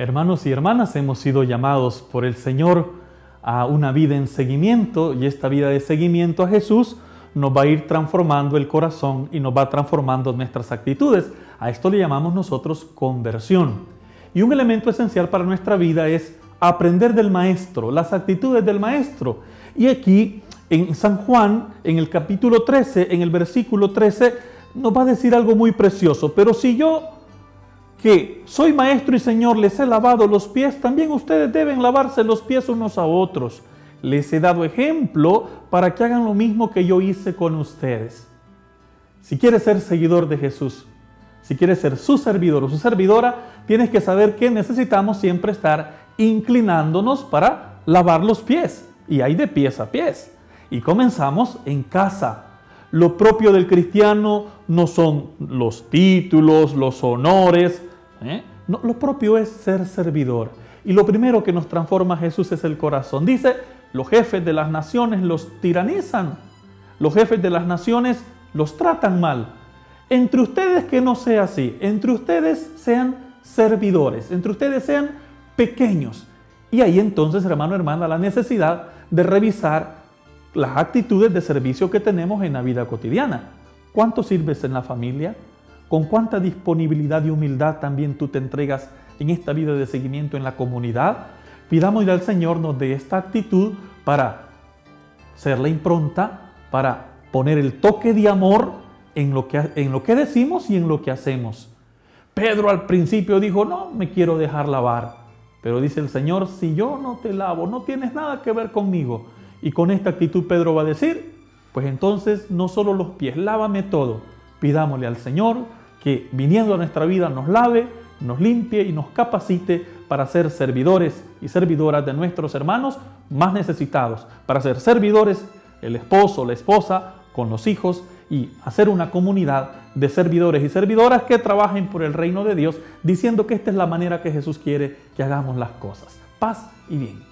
Hermanos y hermanas, hemos sido llamados por el Señor a una vida en seguimiento y esta vida de seguimiento a Jesús nos va a ir transformando el corazón y nos va transformando nuestras actitudes. A esto le llamamos nosotros conversión. Y un elemento esencial para nuestra vida es aprender del Maestro, las actitudes del Maestro. Y aquí en San Juan, en el capítulo 13, en el versículo 13, nos va a decir algo muy precioso. Pero si yo, que soy maestro y señor, les he lavado los pies, también ustedes deben lavarse los pies unos a otros. Les he dado ejemplo para que hagan lo mismo que yo hice con ustedes. Si quieres ser seguidor de Jesús, si quieres ser su servidor o su servidora, tienes que saber que necesitamos siempre estar inclinándonos para lavar los pies. Y hay de pies a pies. Y comenzamos en casa. Lo propio del cristiano no son los títulos, los honores. ¿Eh? lo propio es ser servidor. Y lo primero que nos transforma Jesús es el corazón. Dice, los jefes de las naciones los tiranizan. Los jefes de las naciones los tratan mal. Entre ustedes que no sea así. Entre ustedes sean servidores. Entre ustedes sean pequeños. Y ahí entonces, hermano, hermana, la necesidad de revisar las actitudes de servicio que tenemos en la vida cotidiana. ¿Cuánto sirves en la familia? ¿Con cuánta disponibilidad y humildad también tú te entregas en esta vida de seguimiento en la comunidad? Pidámosle al Señor nos dé esta actitud para ser la impronta, para poner el toque de amor en lo, que, en lo que decimos y en lo que hacemos. Pedro al principio dijo, no me quiero dejar lavar. Pero dice el Señor, si yo no te lavo, no tienes nada que ver conmigo. Y con esta actitud Pedro va a decir, pues entonces no solo los pies, lávame todo. Pidámosle al Señor que viniendo a nuestra vida nos lave, nos limpie y nos capacite para ser servidores y servidoras de nuestros hermanos más necesitados, para ser servidores, el esposo, la esposa, con los hijos y hacer una comunidad de servidores y servidoras que trabajen por el reino de Dios, diciendo que esta es la manera que Jesús quiere que hagamos las cosas. Paz y bien.